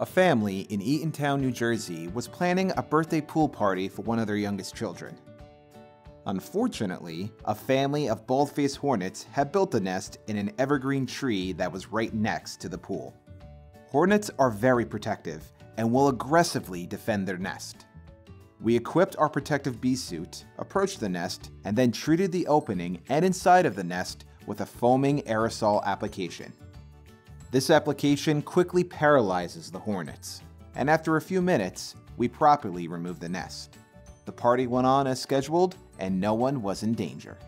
A family in Eatontown, New Jersey was planning a birthday pool party for one of their youngest children. Unfortunately, a family of bald-faced hornets had built a nest in an evergreen tree that was right next to the pool. Hornets are very protective and will aggressively defend their nest. We equipped our protective bee suit, approached the nest, and then treated the opening and inside of the nest with a foaming aerosol application. This application quickly paralyzes the hornets, and after a few minutes, we properly remove the nest. The party went on as scheduled, and no one was in danger.